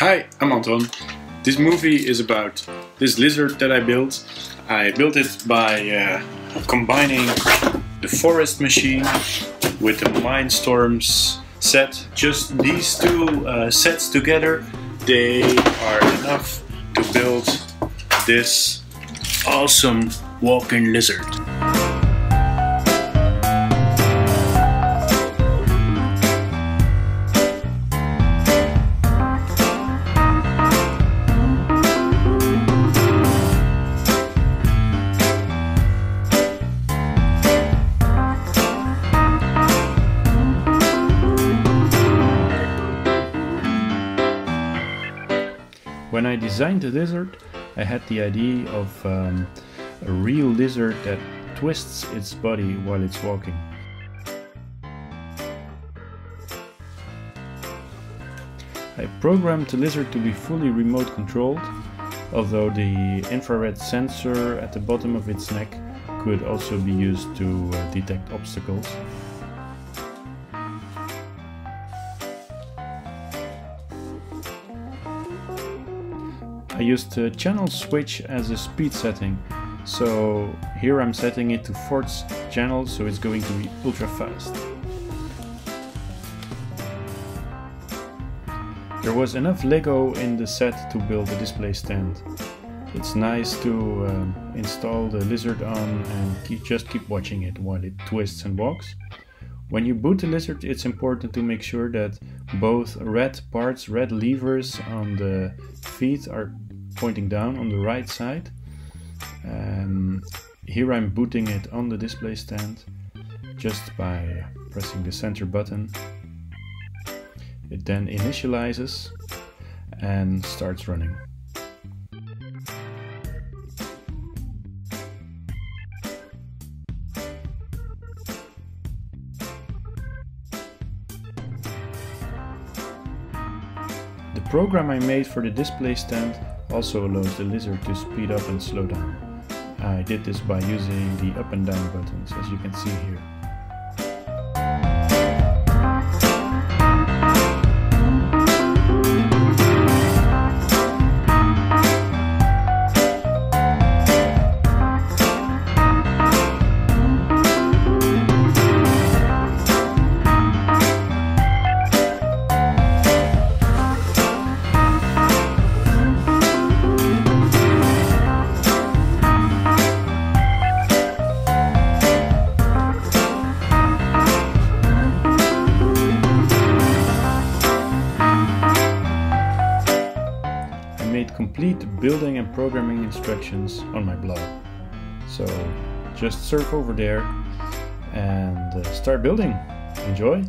Hi, I'm Anton. This movie is about this lizard that I built. I built it by uh, combining the forest machine with the Mindstorms set. Just these two uh, sets together, they are enough to build this awesome walking lizard. When I designed the lizard, I had the idea of um, a real lizard that twists its body while it's walking. I programmed the lizard to be fully remote controlled, although the infrared sensor at the bottom of its neck could also be used to uh, detect obstacles. I used the channel switch as a speed setting. So here I'm setting it to fourth channel, so it's going to be ultra fast. There was enough Lego in the set to build a display stand. It's nice to um, install the lizard on and keep, just keep watching it while it twists and walks. When you boot the lizard, it's important to make sure that both red parts, red levers on the feet are pointing down on the right side. Um, here I'm booting it on the display stand just by pressing the center button. It then initializes and starts running. Program I made for the display stand also allows the lizard to speed up and slow down. I did this by using the up and down buttons as you can see here. made complete building and programming instructions on my blog. So just surf over there and uh, start building. Enjoy!